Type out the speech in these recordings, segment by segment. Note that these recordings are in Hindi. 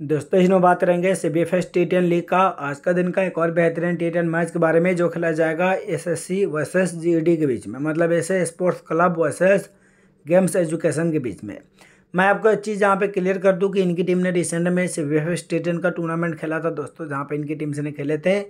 दोस्तों इसमें बात करेंगे C B F S T ten league का। आज का दिन का एक और बेहतरीन टी टेन मैच के बारे में, जो खेला जाएगा S S C versus G D के बीच में मतलब ऐसे sports club versus games education के बीच में। मैं आपको एक चीज़ यहाँ पे क्लियर कर दूँ कि इनकी टीम ने रिसेंट में C B F S T ten का टूर्नामेंट खेला था, दोस्तों, जहाँ पे इनकी टीम से ने खेले थे।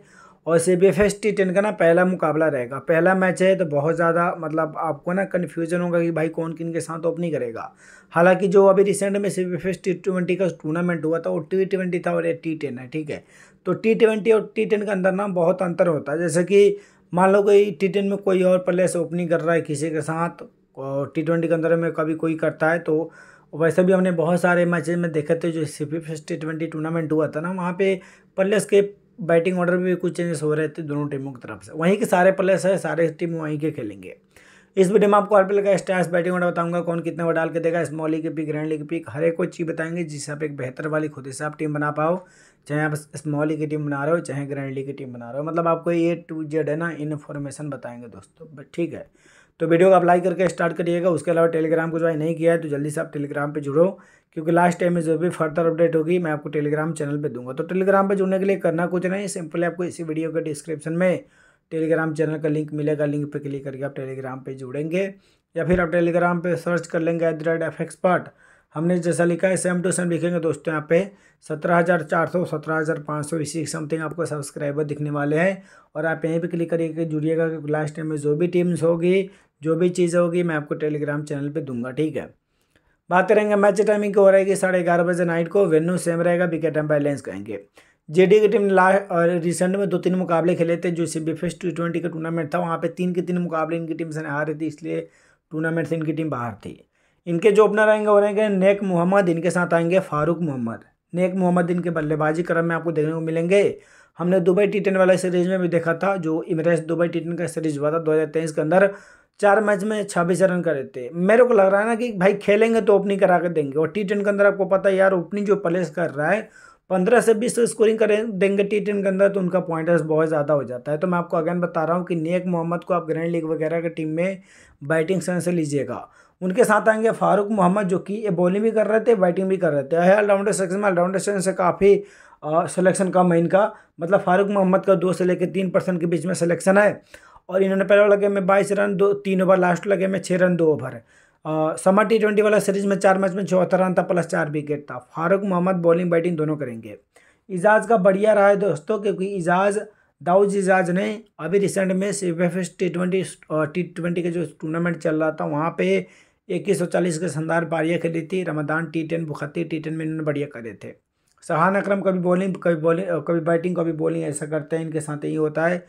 और C B F S T ten का ना पहला मुकाबला रहेगा। पहला मैच है तो बहुत ज़्यादा मतलब आपको ना कन्फ्यूज़न होगा कि भाई कौन किन के साथ ओपनिंग करेगा। हालाँकि जो अभी रिसेंट में C B F S T twenty का टूर्नामेंट हुआ था, वो टी ट्वेंटी था और ये टी टेन है, ठीक है? तो टी ट्वेंटी और टी टेन के अंदर ना बहुत अंतर होता है। जैसे कि मान लो कोई टी टेन में कोई और प्लेयर ओपनिंग कर रहा है किसी के साथ और टी ट्वेंटी के अंदर में कभी कोई करता है तो वैसे भी हमने बहुत सारे मैचेज में देखे थे जो C P T twenty tournament हुआ था ना, वहाँ पे प्लेयर्स के बैटिंग ऑर्डर में भी कुछ चेंजेस हो रहे थे दोनों टीमों की तरफ़ से। वहीं के सारे प्लेयर्स है, सारे टीम वहीं के खेलेंगे। इस वीडियो में आपको आरपीएल का स्टैट्स बैटिंग ऑर्डर बताऊँगा, कौन कितने ओवर डाल के देगा स्मॉली के पिक ग्रैंड लीग के पिक हर एक कोई चीज़ बताएँगे, जिससे आप एक बेहतर वाली खुद से आप टीम बना पाओ। चाहे आप स्मॉली की टीम बना रहे हो, चाहे ग्रैंड लीग की टीम बना रहे हो। मतलब आपको ए टू जेड है ना इन्फॉर्मेशन बताएँगे दोस्तों। ठीक है। तो वीडियो को अप्लाई करके स्टार्ट करिएगा, उसके अलावा टेलीग्राम को ज्वाइन नहीं किया है तो जल्दी से आप टेलीग्राम पे जुड़ो, क्योंकि लास्ट टाइम में जो भी फर्दर अपडेट होगी, मैं आपको टेलीग्राम चैनल पे दूँगा। तो टेलीग्राम पे जुड़ने के लिए करना कुछ नहीं सिंपली आपको इसी वीडियो के डिस्क्रिप्शन में टेलीग्राम चैनल का लिंक मिलेगा। लिंक पर क्लिक करके आप टेलीग्राम पर जुड़ेंगे, या फिर आप टेलीग्राम पर सर्च कर लेंगे at the rate F expert हमने जैसा लिखा है सेम टू सेम लिखेंगे दोस्तों यहाँ पे। सत्रह हज़ार चार सौ, सत्रह हज़ार पाँच सौ इसी समथिंग आपको सब्सक्राइबर दिखने वाले हैं। और आप यहीं पे क्लिक करिए जुड़िएगा क्योंकि लास्ट टाइम में जो भी टीम्स होगी, जो भी चीज़ होगी, मैं आपको टेलीग्राम चैनल पे दूँगा, ठीक है? बात करेंगे मैच टाइमिंग हो रहेगी साढ़े ग्यारह बजे नाइट को वेन्यू सेम रहेगा विकेट एम बैलेंस कहेंगे। जेडी की टीम लास्ट और रिसेंट में दो तीन मुकाबले खेले थे, जो C B F T twenty का टूर्नामेंट था, वहाँ पे तीन के तीन मुकाबले इनकी टीम से हार रही थी, इसलिए टूर्नामेंट से इनकी टीम बाहर थी। इनके जो ओपनर आएँगे, वो रहेंगे नेक मोहम्मद, इनके साथ आएँगे फारूक मोहम्मद। नेक मोहम्मद, इनके बल्लेबाजी क्रम में आपको देखने को मिलेंगे। हमने दुबई टी टेन वाला सीरीज़ में भी देखा था, जो इमरेस दुबई टी टेन का सीरीज़ हुआ था दो हज़ार तेईस के अंदर। चार मैच में छब्बीस रन करे थे। मेरे को लग रहा है ना कि भाई खेलेंगे तो ओपनिंग करा कर देंगे। और टी टेन के अंदर आपको पता है यार, ओपनिंग जो प्लेस कर रहा है, पंद्रह से बीस स्कोरिंग करें, देंगे टी टेन के अंदर तो उनका पॉइंटर्स बहुत ज़्यादा हो जाता है। तो मैं आपको अगेन बता रहा हूँ कि नेक मोहम्मद को आप ग्रैंड लीग वगैरह की टीम में बैटिंग सेंस से लीजिएगा। उनके साथ आएँगे फारूक मोहम्मद, जो कि ये बॉलिंग भी कर रहे थे बैटिंग भी कर रहे थे। ऑलराउंडर सेक्शन में ऑलराउंडर सेक्शन से काफ़ी सिलेक्शन कम है इनका। मतलब फारूक मोहम्मद का दो से लेकर तीन परसेंट के बीच में सिलेक्शन है। और इन्होंने पहले लगे में बाईस रन, दो, तीन ओवर लास्ट लगे में छः रन, दो ओवर समर टी ट्वेंटी वाला सीरीज़ में चार मैच में चौहत्तर रन था प्लस चार विकेट था। फारूक मोहम्मद बॉलिंग बैटिंग दोनों करेंगे। इजाज का बढ़िया रहा है दोस्तों, क्योंकि इजाज, दाऊद इजाज ने अभी रिसेंट में C F S T twenty T twenty का जो टूर्नामेंट चल रहा था, वहाँ पे इक्कीस सौ चालीस के शानदार पारियाँ खेली थी। रमदान टी टेन बुखती टी टेन में इन्होंने बढ़िया करे थे। सहान अक्रम कभी बॉलिंग कभी बॉलिंग कभी बैटिंग कभी बॉलिंग ऐसा करते हैं। इनके साथ ही होता है।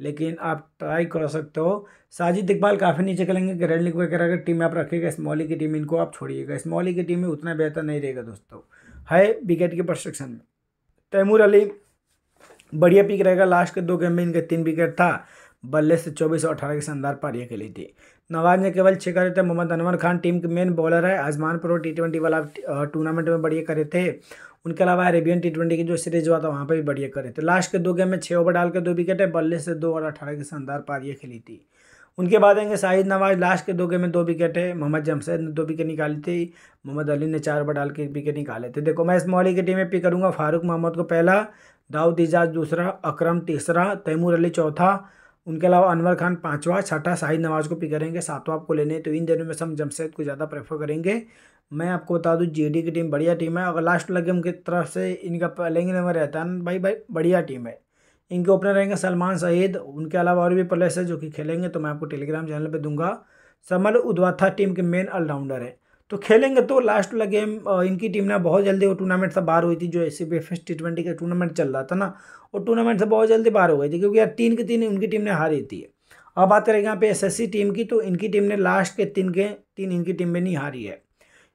लेकिन आप ट्राई कर सकते हो। साजिद इकबाल काफ़ी नीचे खेलेंगे ग्रैंड लीग वगैरह अगर टीम आप रखिएगा स्मॉली की टीम इनको आप छोड़िएगा। स्मॉली की टीम में उतना बेहतर नहीं रहेगा दोस्तों। है विकेट के परस्ट्रक्शन में। तैमूर अली बढ़िया पिक रहेगा। लास्ट के दो गेम में इनका तीन विकेट था। बल्ले से चौबीस और अठारह की शानदार पारियाँ खेली थी। नवाज़ ने केवल छः करे थे, मोहम्मद अनवर खान टीम के मेन बॉलर है। आजमान प्रो टी ट्वेंटी वाला टूर्नामेंट में बढ़िया करे थे। उनके अलावा अरेबियन टी ट्वेंटी की जो सीरीज़ हुआ था, वहाँ पर भी बढ़िया करे थे। लास्ट के दो गेम में छः ओवर डाल के दो विकेट है, बल्ले से दो और अठारह की शानदार पारियाँ खेली थी। उनके बाद आएँगे शाहिद नवाज़। लास्ट के दो गेम में दो विकेट है, मोहम्मद जमशेद ने दो विकेट निकाली थी, मोहम्मद अली ने चार ओवर डाल के एक विकेट निकाले थे। देखो, मैं इस मॉली की टीम में पिक करूँगा, फारूक मोहम्मद को पहला, दाऊद इजाज दूसरा, अकरम तीसरा, तैमूर अली चौथा उनके अलावा अनवर खान पाँचवा, छठा शाहिद नवाज़ को पिक करेंगे, सातवां आपको लेने तो इन दिनों में हम जमशेद को ज़्यादा प्रेफर करेंगे। मैं आपको बता दूँ जी की टीम बढ़िया टीम है। अगर लास्ट लगे उनकी तरफ़ से, इनका पहलेंगे नंबर रहता है भाई भाई, बढ़िया टीम है। इनके ओपनर रहेंगे सलमान सईद। उनके अलावा और भी प्लेयर्स है जो कि खेलेंगे तो मैं आपको टेलीग्राम चैनल पर दूँगा। समल उद्वाथा टीम के मेन ऑलराउंडर है। तो खेलेंगे तो लास्ट वाला गेम इनकी टीम ना बहुत जल्दी वो टूर्नामेंट से बाहर हुई थी, जो एस सी टी ट्वेंटी का टूर्नामेंट चल रहा था ना, वो टूर्नामेंट से बहुत जल्दी बाहर हो गई थी, क्योंकि यार तीन के तीन उनकी टीम ने हारी थी। अब बात करेंगे यहाँ पे एस टीम की तो इनकी टीम ने लास्ट के तीन के तीन इनकी टीम में नहीं हारी है।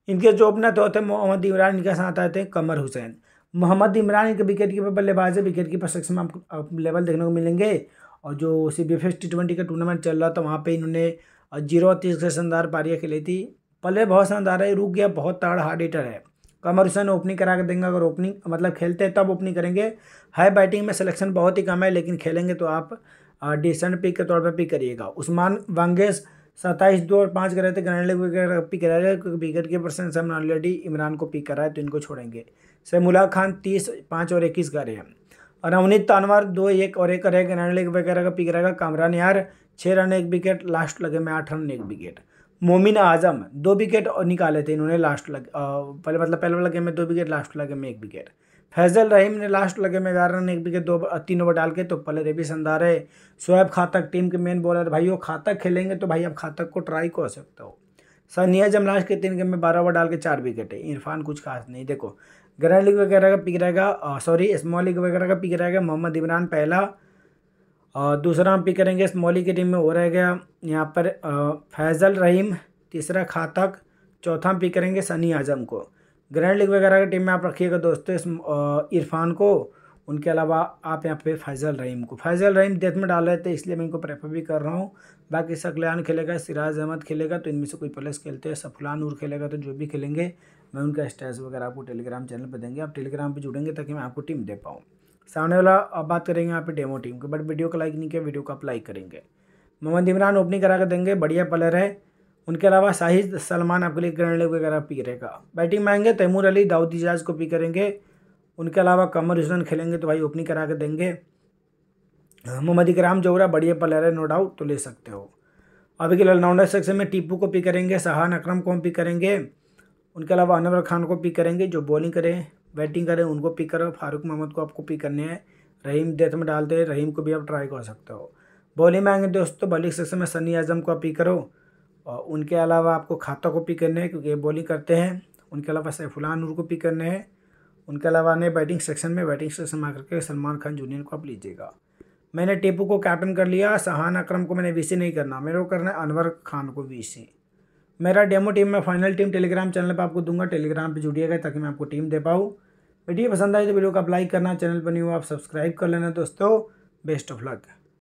इनके जो ओपनर तो होते मोहम्मद इमरान, इनके साथ आए थे कमर हुसैन। मोहम्मद इमरान इनके विकेट कीपर बल्लेबाज है विकेट कीपर सेक्शन में आपको लेवल देखने को मिलेंगे। और जो सी बी टी ट्वेंटी का टूर्नामेंट चल रहा था, वहाँ पर इन्होंने ज़ीरो तीस के शानदार पारियाँ खेली थी। पहले बहुत शानदार है, रुक गया, बहुत तगड़ हार्ड हिटर है। कमर हुसैन ओपनिंग करा के देंगे, अगर ओपनिंग मतलब खेलते हैं तब ओपनिंग करेंगे। हाई बैटिंग में सिलेक्शन बहुत ही कम है, लेकिन खेलेंगे तो आप डिसेंट पिक के तौर पर पिक करिएगा। उस्मान वांगेस सत्ताईस दो और पाँच कर रहे थे ग्रैंड वगैरह पिक करा रहे क्योंकि विकेट के परसेंट हमने ऑलरेडी इमरान को पिक करा है तो इनको छोड़ेंगे। सैमुला खान तीस, पाँच और इक्कीस कर रहे हैं। और अवनीत तानवार दो एक और एक रहेगा ग्रैंड लीग वगैरह का पिक रहेगा कामरान यार छः रन, एक विकेट लास्ट लगे में आठ रन, एक विकेट मोमिन आज़म, दो विकेट निकाले थे इन्होंने लास्ट लग पहले मतलब पहले वाला गेम में दो विकेट लास्ट लगे में एक विकेट। फैजल रहीम ने लास्ट लगे में ग्यारह रन एक विकेट, दो तीन ओवर डाल के तो पहले रेबी संदार है शोएब खातक टीम के मेन बॉलर भाई वो खातक खेलेंगे तो भाई आप खातक को ट्राई कर सकते हो? सनिया लास्ट के तीन गेम में बारह ओवर डाल के चार विकेट है। इरफान कुछ खास नहीं, देखो, ग्रैंड लीग वगैरह का पिक रहेगा सॉरी स्मॉल लीग वगैरह का पिक रहेगा, मोहम्मद इमरान पहला दूसरा हम पिक करेंगे स्मॉली की टीम में हो रहेगा यहाँ पर फैज़ल रहीम, तीसरा खातक, चौथा हम पिक करेंगे सनी आज़म को। ग्रैंड लीग वगैरह की टीम में आप रखिएगा दोस्तों इस इरफान को। उनके अलावा आप यहाँ पे फैज़ल रहीम को। फैज़ल रहीम डेथ में डाल रहे थे, इसलिए मैं इनको प्रेफर भी कर रहा हूँ। बाकी सकलियान खेलेगा, सिराज अहमद खेलेगा तो इनमें से कोई प्लेस खेलते हैं। सफलान नूर खेलेगा तो जो भी खेलेंगे, मैं उनका स्टेटस वगैरह आपको टेलीग्राम चैनल पर देंगे। आप टेलीग्राम पर जुड़ेंगे ताकि मैं आपको टीम दे पाऊँ। सामने वाला अब बात करेंगे यहाँ पे डेमो टीम की बट वीडियो को लाइक नहीं किया वीडियो को आप लाइक करेंगे। मोहम्मद इमरान ओपनिंग करा कर देंगे, बढ़िया प्लेयर है। उनके अलावा साहिद सलमान आपके लिए ग्रैंड लीग वगैरह पी रहेगा बैटिंग में आएँगे, तैमूर अली, दाऊद इजाज को पी करेंगे। उनके अलावा कमर हुसैन खेलेंगे तो भाई ओपनिंग करा के देंगे। मोहम्मद इकराम जोरा बढ़िया प्लेयर है नो डाउट तो ले सकते हो। अभी के ललनौडा सेक्शन में टीपू को पी करेंगे सहान अक्रम को हम पिक करेंगे। उनके अलावा अनवर खान को पिक करेंगे, जो बॉलिंग करें। बैटिंग करें, उनको पिक करो फारूक मोहम्मद को आपको पिक करने हैं। रहीम डेथ में डालते हैं, रहीम को भी आप ट्राई कर सकते हो। बॉलिंग में आएँगे दोस्तों बॉलिंग सेक्शन में सनी आज़म को आप पिक करो और उनके अलावा आपको खाता को पिक करने हैं, क्योंकि ये बॉलिंग करते हैं। उनके अलावा सैफुल्ला नूर को पिक करने हैं। उनके अलावा ने बैटिंग सेक्शन में, बैटिंग सेक्शन में आकर के सलमान खान जूनियर को आप लीजिएगा। मैंने टीपू को कैप्टन कर लिया सहान अक्रम को मैंने वीसी नहीं करना, मेरे को करना है अनवर खान को वीसी मेरा डेमो टीम मैं फाइनल टीम टेलीग्राम चैनल पर आपको दूँगा, टेलीग्राम पर जुड़िएगा ताकि मैं आपको टीम दे पाऊँ। वीडियो पसंद आई तो वीडियो को आप लाइक करना, चैनल पर नहीं हो आप सब्सक्राइब कर लेना दोस्तों। Best of luck.